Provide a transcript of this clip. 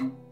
time.